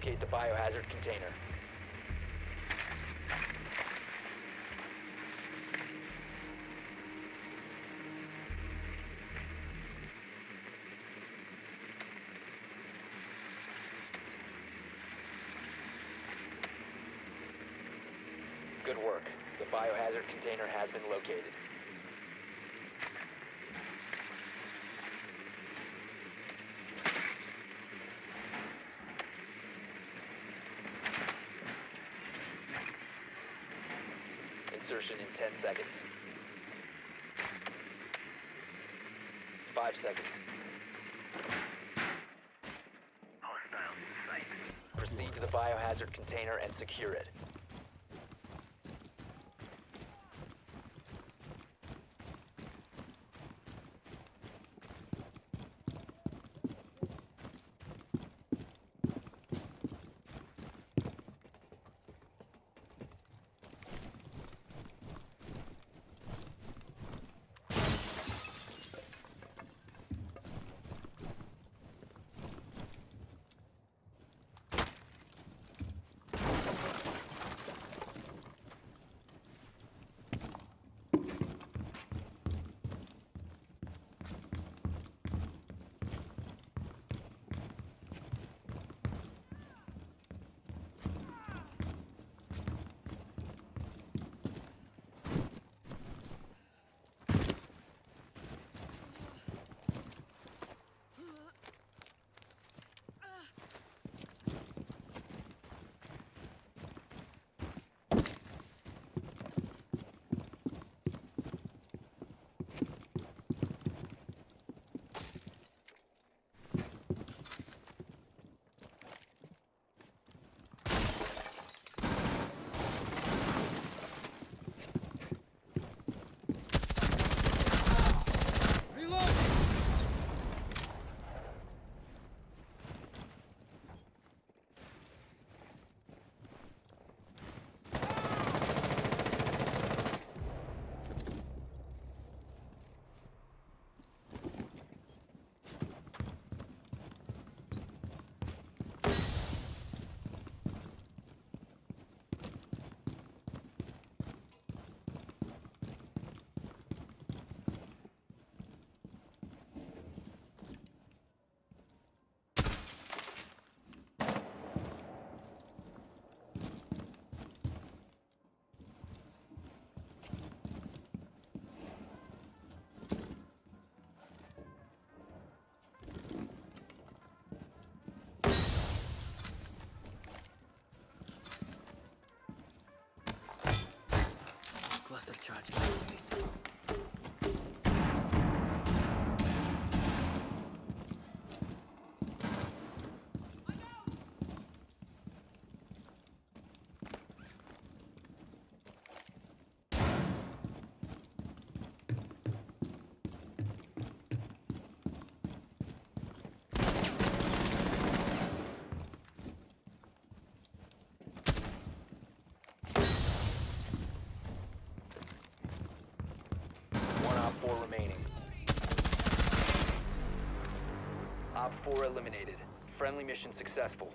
locate the biohazard container. Good work. The biohazard container has been located. Insertion in 10 seconds. 5 seconds. Hostiles in sight. Proceed to the biohazard container and secure it. 4 eliminated. Friendly mission successful.